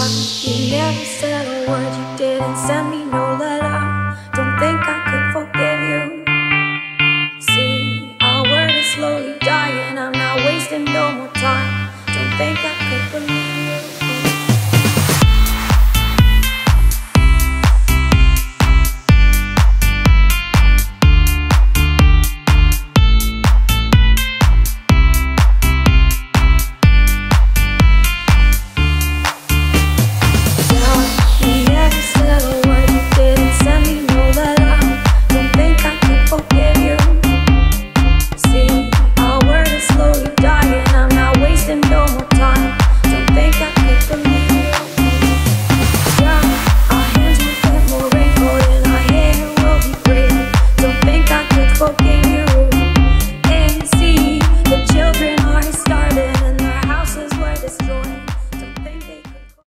You never said a word, you didn't send me no letter. destroy.